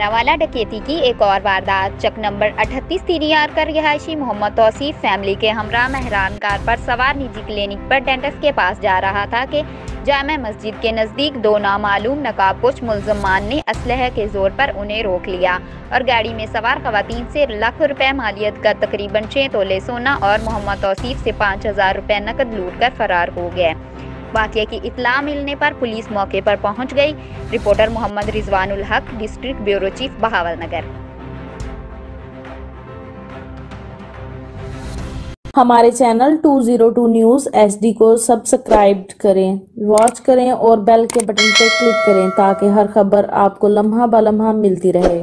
वाला डकैती की एक और वारदात। चक नंबर अठतीस तीनियार का रिहायशी मोहम्मद तौसीफ। फैमिली के हमरा मेहरान कार पर सवार निजी क्लिनिक पर डेंटिस्ट के पास जा रहा था कि जाम मस्जिद के नज़दीक दो नामालूम नकाबपोश मुलजमान ने असलह के ज़ोर पर उन्हें रोक लिया और गाड़ी में सवार खवतिन से लाख रुपए मालियत का तकरीबन छः तोले सोना और मोहम्मद तौसीफ से पाँच हज़ार रुपये नकद लूट कर फरार हो गए। वाक़े की इतला मिलने पर पुलिस मौके पर पहुँच गई। Reporter Mohammad Rizwanul Haq, district bureau chief Bahawal Nagar. हमारे चैनल 202 न्यूज़ एचडी को सब्सक्राइब करें वॉच करें और बेल के बटन पर क्लिक करें ताकि हर खबर आपको लम्हा ब लम्हा मिलती रहे।